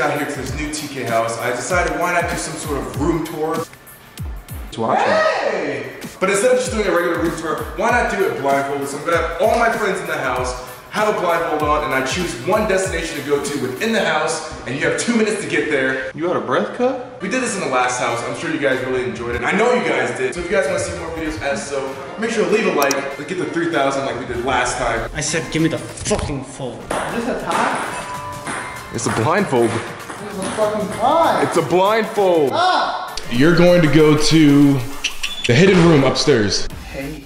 how we just got here to this new TK house, I decided why not do some sort of room tour. To watch Hey! But instead of just doing a regular room tour, why not do it blindfolded? So I'm gonna have all my friends in the house, have a blindfold on, and I choose one destination to go to within the house, and you have two minutes to get there. You had a breath cut? We did this in the last house. I'm sure you guys really enjoyed it. I know you guys did. So if you guys want to see more videos as so, make sure to leave a like. Let's get to 3,000 like we did last time. I said, give me the fucking phone. Is this a tie? It's a blindfold. This is a fucking tie. It's a blindfold. Ah! You're going to go to the hidden room upstairs. Hey.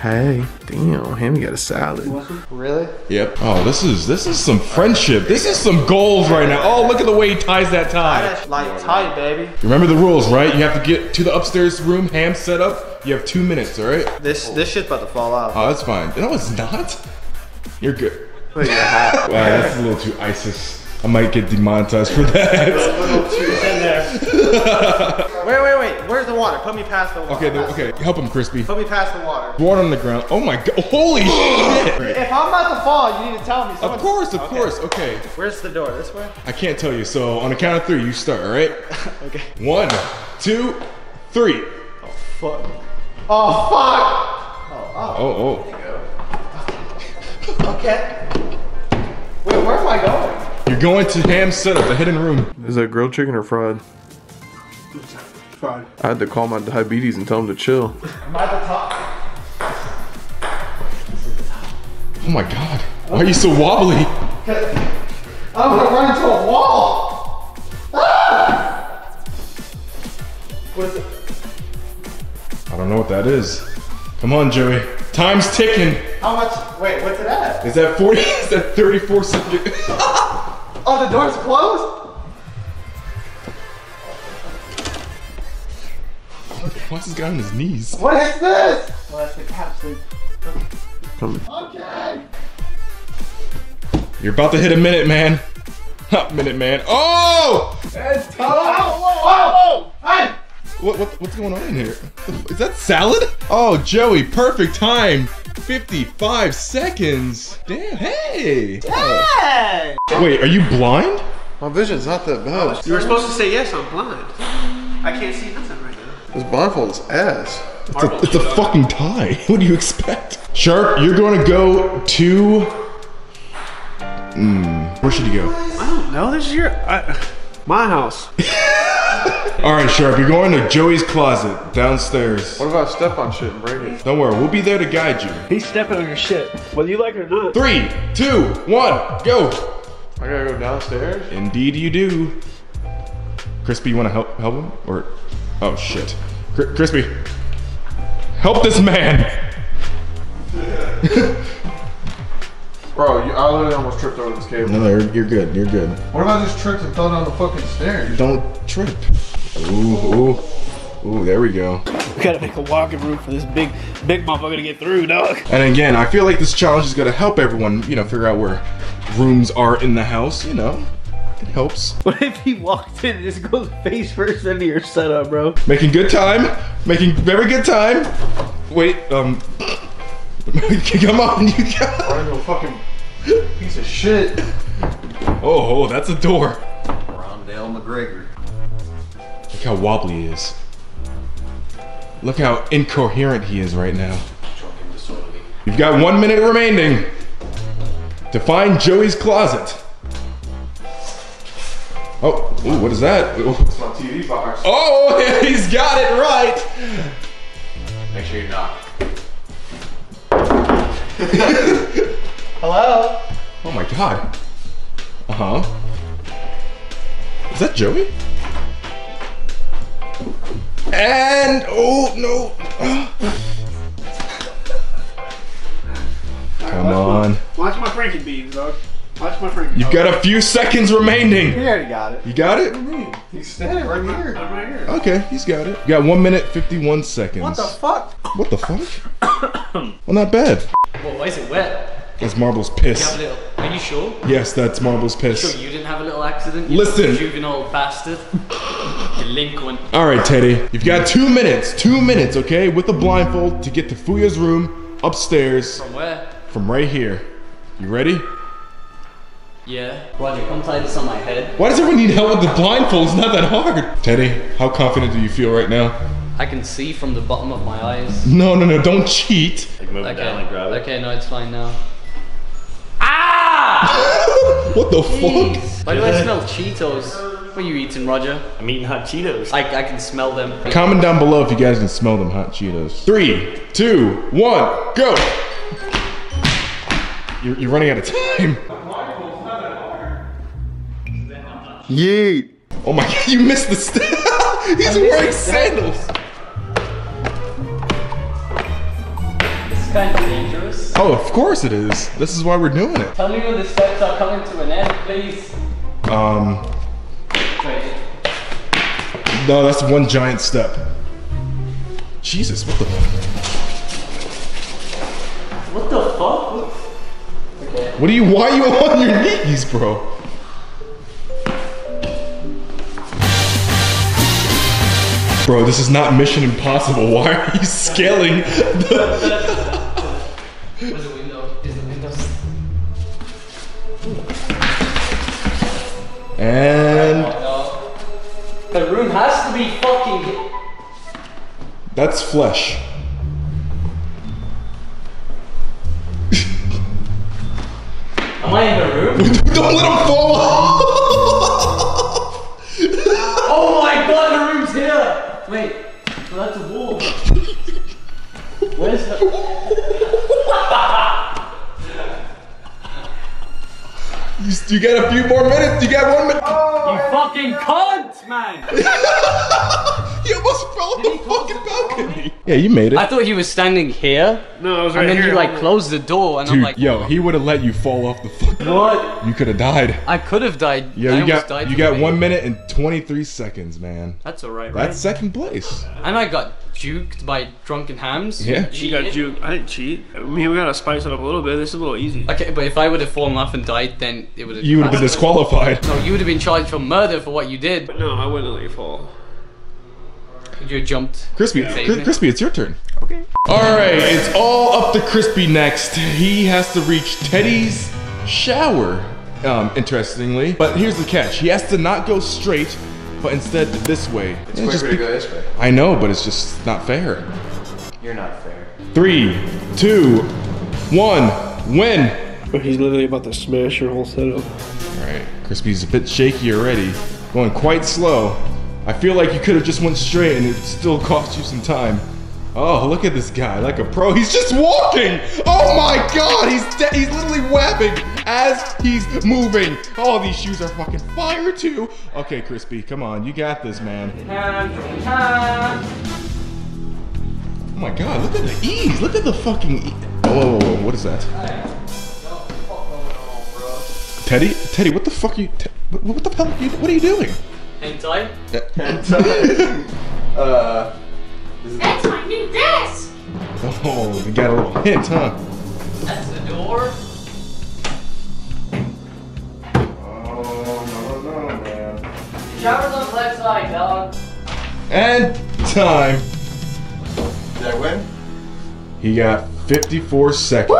Hey, damn, Ham got a salad. Really? Yep. Oh, this is this is some friendship. This is some goals right now. Oh, look at the way he ties that tie. That's like tight, baby. Remember the rules, right? You have to get to the upstairs room, ham set up. You have two minutes, all right? This this shit's about to fall out. Oh, that's fine. No, it's not. You're good. Put your hat. Wow, that's a little too ISIS. I might get demonetized for that. Wait, wait, wait. Where's the water? Put me past the water. okay, the, okay, help him, Crispy. Put me past the water. Water on the ground. Oh my god! Holy shit! If I'm about to fall, you need to tell me. Of course, of Okay. course. Okay, Where's the door? This way? I can't tell you. So on the count of three, you start. All right. Okay. One, two, three. Oh, Fuck. Oh, fuck! Oh, oh. oh, oh. Okay. Wait, where am I going? You're going to ham setup, the hidden room. Is that grilled chicken or fried? Fried. I had to call my diabetes and tell him to chill. Am I at the top? Oh my god. Why are you so wobbly? I'm gonna run into a wall! Ah! What's it? I don't know what that is. Come on, Joey. Time's ticking. How much? Wait, what's it at? Is that 40? Is that 34 seconds? Oh, the door's closed? Why is this guy on his knees? What is this? Well, that's the capsule. Okay. You're about to hit a minute, man. Ha, minute, man. Oh! It's whoa, whoa, whoa, whoa! Oh! Hey! What, what, what's going on in here? Is that salad? Oh, Joey, perfect time. 55 seconds. Damn, hey. Hey! Wait, are you blind? My vision's not that bad. You were supposed to say yes, I'm blind. I can't see nothing right now. This blindfold is ass. It's a, it's a fucking tie. What do you expect? Sharp, you're going to go to. Mm, where should you go? I don't know. This is your. I, my house. All right, Sharp, you're going to Joey's closet downstairs. What if I step on shit and break it? Don't worry, we'll be there to guide you. He's stepping on your shit, whether you like it or not. Three, two, one, go. I gotta go downstairs? Indeed, you do. Crispy, you want to help help him or? Oh shit, Cri- Crispy, help this man. Bro, you, I literally almost tripped over this cable. No, you're, you're good. You're good. What if I just tripped and fell down the fucking stairs? Don't trip. Ooh, ooh, ooh. There we go. We gotta make a walking room for this big, big motherfucker to get through, dog. And again, I feel like this challenge is gonna help everyone, you know, figure out where rooms are in the house. You know, it helps. What if he walked in and just goes face first into your setup, bro? Making good time. Making very good time. Wait, um, come on, you got. I'm a fucking piece of shit. Oh, oh, that's a door. Rondell McGregor. Look how wobbly he is. Look how incoherent he is right now. You've got one minute remaining to find Joey's closet. Oh, ooh, what is that? It's my TV box. Oh, he's got it right. Make sure you knock. Hello? Oh my god. Uh huh. Is that Joey? And oh no. Come on. Watch my Frankie beans, dog. Watch my Frankie. You've got a few seconds remaining. He already got it. You got it? He's standing right here. I'm right here. Okay, he's got it. You got one minute, 51 seconds. What the fuck? What the fuck? well, not bad. Well, why is it wet? That's Marble's You have piss. a little. Are you sure? Yes, that's Marble's Sure, piss. you didn't have a little accident. You Listen. juvenile bastard, delinquent. All right, Teddy. You've got two minutes, two minutes, okay, with a blindfold to get to Fuya's room upstairs From where? from right here. You ready? Yeah. Roger, come tie this on my head. Why does everyone need help with the blindfold? It's not that hard. Teddy, how confident do you feel right now? I can see from the bottom of my eyes. No, no, no, don't cheat. Like move it down and grab it. Okay, no, it's fine now. What the fuck? Why do I smell Cheetos? What are you eating, Roger? I'm eating hot Cheetos. I, I can smell them. Comment down below if you guys can smell them hot Cheetos. Three, two, one, go! You're, you're running out of time. Yeet. Oh my god, you missed the step. He's wearing sandals. It's kind of dangerous. Oh, of course it is. This is why we're doing it. Tell me when the steps are coming to an end, please. Um, Wait. no, that's one giant step. Jesus, what the? What the fuck? Okay. What are you? Why are you on your knees, bro? Bro, this is not Mission Impossible. Why are you scaling? The... And The room has to be fucking. that's flesh. Am I in the room? Don't let him fall off. oh my god, the room's here! Wait, well, that's a wall. Where's the. You, you got a few more minutes. You got one minute. You fucking cunt, man! You almost fell off the fucking balcony. Yeah, you made it. I thought he was standing here, No, I was right here. and then here. he like closed the door, and I'm like, yo, he would have let you fall off the fucking. what? You could have died. I could have died. Yeah, you got died you got being- one minute and 23 seconds, man. That's alright, right? That's second place. And I got juked by drunken hams. Yeah. She got Cheated. juked. I didn't cheat. I mean, we gotta spice it up a little bit. This is a little easy. Okay, but if I would have fallen off and died, then it would have. You would have been disqualified. No, you would have been charged for murder for what you did. But no, I wouldn't let you fall. You jumped. Crispy, Save Cri- Crispy, it's your turn. Okay. All right, it's all up to Crispy next. He has to reach Teddy's shower. Um, interestingly, but here's the catch: he has to not go straight, but instead this way. It's And quicker just to be- go this way. I know, but it's just not fair. You're not fair. Three, two, one, win. But he's literally about to smash your whole setup. All right, Crispy's a bit shaky already, going quite slow. I feel like you could have just went straight and it still cost you some time. Oh, look at this guy, like a pro. He's just walking. Oh my God, he's de- he's literally webbing as he's moving. Oh, these shoes are fucking fire too. Okay, Crispy, come on, you got this, man. Oh my God, look at the ease. Look at the fucking. E- oh, whoa, whoa, whoa, what is that? Teddy, Teddy, what the fuck are you? Te- what, what the hell? Are you, what are you doing? Hentai? Uh, That's my new desk! Oh, you got a little hint, huh? That's the door. Shower's on the left side, dog. And time. did I win? He got 54 seconds.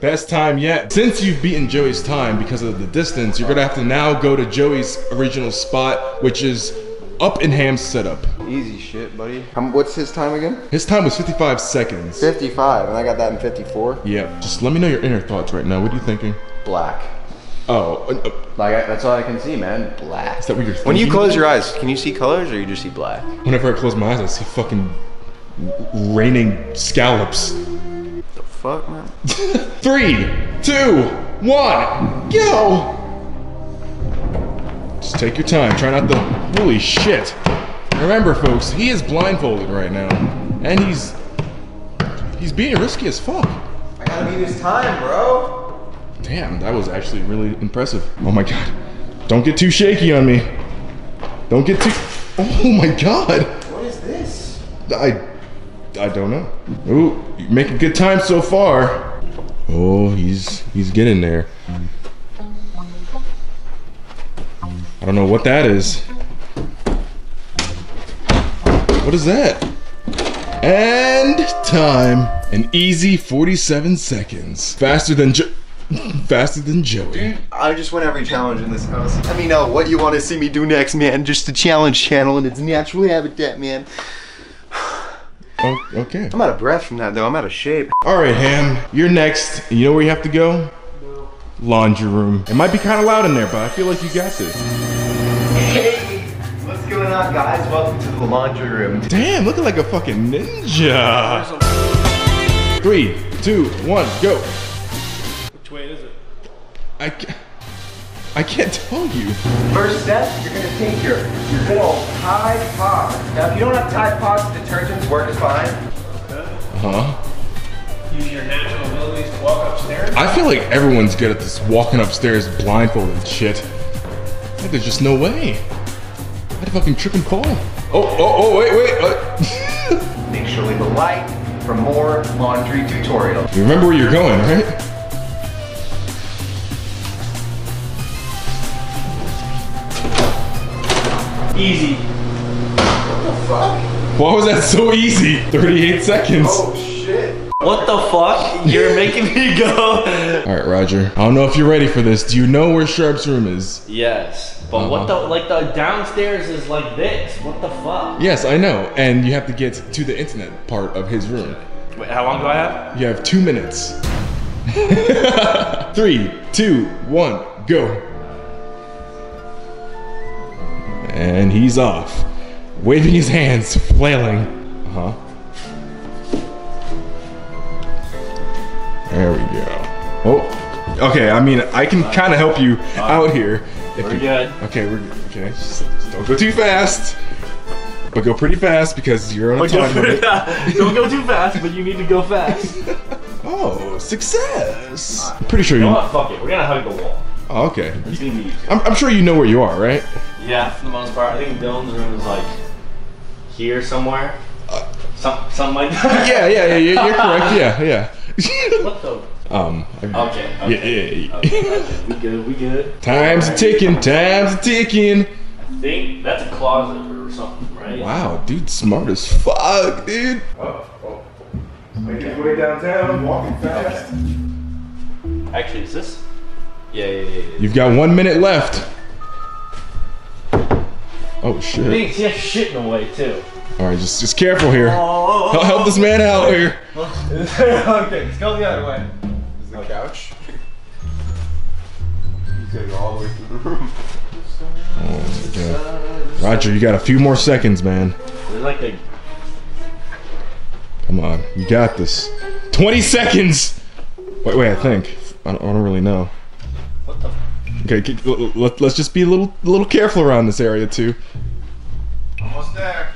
Best time yet. Since you've beaten Joey's time because of the distance, you're gonna have to now go to Joey's original spot, which is up in Ham's setup. Easy shit, buddy. How, what's his time again? His time was 55 seconds. 55, and I got that in 54. Yeah, just let me know your inner thoughts right now. What are you thinking? Black. Oh, uh, uh, Like, I, that's all I can see, man. Black. is that what you're When you close your eyes, can you see colors or you just see black? Whenever I close my eyes, I see fucking raining scallops. The fuck, man? Three, two, one, go! Just take your time. Try not to. Holy shit. Remember, folks, he is blindfolded right now. And he's. He's being risky as fuck. I gotta beat his time, bro. Damn, that was actually really impressive. Oh my god. Don't get too shaky on me. Don't get too. Oh my god. What is this? I. I don't know. Ooh, you're making good time so far. Oh, he's he's getting there. I don't know what that is. What is that? And time. An easy 47 seconds. Faster than Faster than Joey. I just win every challenge in this house. Let me know what you want to see me do next, man. Just the challenge channel and its natural habitat, man. Oh, okay. I'm out of breath from that, though. I'm out of shape. All right, Ham. You're next. You know where you have to go? No. Laundry room. It might be kind of loud in there, but I feel like you got this. Hey, what's going on, guys? Welcome to the laundry room. Damn, looking like a fucking ninja. Three, two, one, go. I, I can't tell you. First step, you're gonna take your your good old Tide Pods. Now, if you don't have Tide Pods, detergents work just fine. Huh? Use your natural abilities to walk upstairs. I feel like everyone's good at this walking upstairs blindfolded and shit. Like there's just no way. I'd fucking trip and fall. Oh, oh, oh, wait, wait. Uh, Make sure to leave a like for more laundry tutorials. you remember where you're going, right? Easy. What the fuck? Why was that so easy? 38 seconds. Oh shit. What the fuck? You're making me go. All right, Roger. I don't know if you're ready for this. Do you know where Sharp's room is? yes, but what the like the downstairs is like this. What the fuck? Yes, I know. And you have to get to the internet part of his room. Wait, how long do I have? You have two minutes. Three, two, one, go. And he's off, waving his hands, flailing. Uh huh. There we go. Oh, okay. I mean, I can kind of help you out here. If We're you- good. Okay, we're okay. Just, just don't go too fast, but go pretty fast because you're on a time limit. Don't go too fast, but you need to go fast. Oh, success! I'm pretty sure you. know what? Fuck it. We're gonna hug the wall. Oh, okay. It's gonna be easier. I'm, I'm sure you know where you are, right? Yeah, for the most part. I think Dylan's room is like here somewhere. Some, something like that. Yeah, yeah, yeah. You're, you're correct. Yeah, yeah. What the? um. I- Okay. Yeah, okay. yeah, yeah. Okay, gotcha. We good. We good. Time's a ticking. Time's a ticking. I think that's a closet or something, right? Wow, dude, smart as fuck, dude. Oh, oh. Making his way downtown, walking fast. Actually, is this? Yeah, yeah, yeah. yeah. You've got one minute left. Oh shit! Thanks. He has shit in the way too. All right, just just careful here. Oh. oh, oh help, help oh. this man out here. okay, let's go the other way. Is the couch? He's gonna go all the way through the room. Oh my god. Roger, you got a few more seconds, man. There's like a. Come on, you got this. 20 seconds! Wait, wait, I think. I don't, I don't really know. What the? Okay, k- l- l- let, us just be a little, a little careful around this area too. Almost there.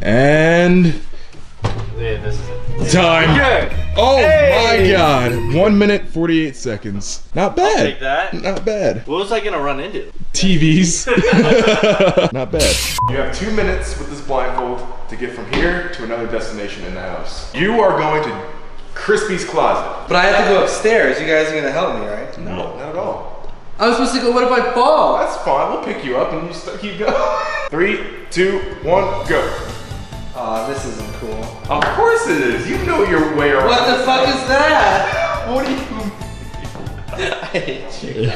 And Yeah, this is it. time. Good. Oh my god! One minute, 48 seconds. Not bad. Take that. Not bad. What was I gonna run into? TVs. Not bad. You have two minutes with this blindfold to get from here to another destination in the house. You are going to Crispy's closet. But I have to go upstairs. You guys are gonna help me, right? No, not at all. I was supposed to go. What if I fall? That's fine. We'll pick you up and you st- keep going. Three, two, one, go. Aw, this isn't cool. Of course it is. You know your way around. What the fuck is that? What do you? I hate you.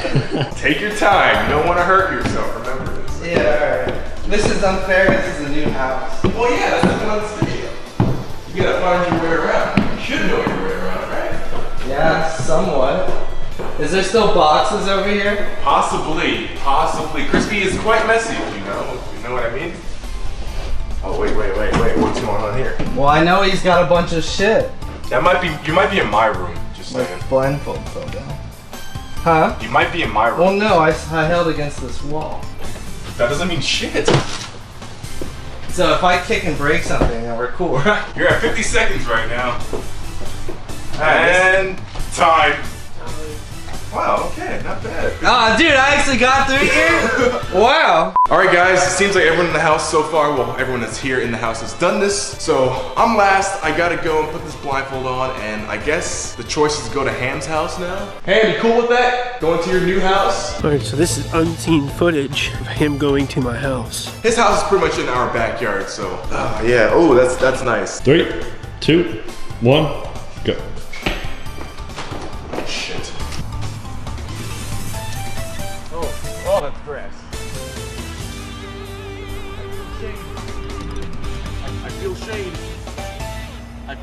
Take your time. You don't want to hurt yourself. Remember this. Yeah, alright. This is unfair. This is a new house. Well, yeah, that's the point of this video. You gotta find your way around. You should know your way around, right? Yeah, somewhat. Is there still boxes over here? Possibly, possibly. Crispy is quite messy, you know. You know what I mean? Oh wait, wait, wait, wait. What's going on here? Well, I know he's got a bunch of shit. That might be. You might be in my room. Just My saying. blindfold fell down. Huh? You might be in my room. Well, no, I, I held against this wall. that doesn't mean shit. So if I kick and break something, then we're cool, right? You're at 50 seconds right now. And time. Wow, okay, not bad. Ah, dude, I actually got through here. wow. All right, guys, it seems like everyone in the house so far, well, everyone that's here in the house has done this. So I'm last. I gotta go and put this blindfold on, and I guess the choice is to go to Ham's house now. Ham, you cool with that? Going to your new house? Alright, so this is unseen footage of him going to my house. His house is pretty much in our backyard, so. Oh yeah. Oh, that's that's nice. Three, two, one,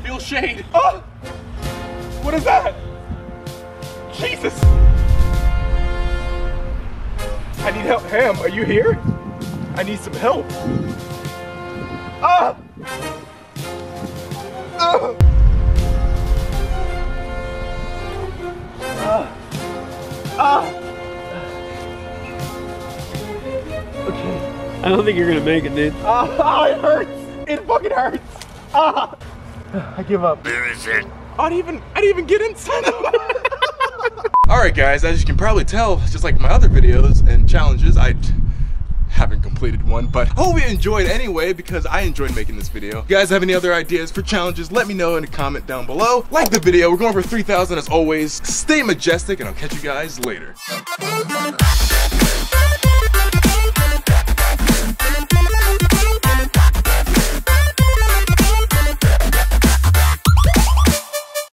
feel shade. Oh! What is that? Jesus! I need help. Ham, are you here? I need some help. Ah! Ah! Ah! Ah! I don't think you're gonna make it, dude. Ah, it hurts. It fucking hurts. Ah, I give up. Where is it? I didn't even, I didn't even get inside of. All right, guys, as you can probably tell, just like my other videos and challenges, I haven't completed one, but I hope you enjoyed anyway because I enjoyed making this video. If you guys have any other ideas for challenges, let me know in a comment down below. Like the video, we're going for 3,000 as always. Stay majestic and I'll catch you guys later.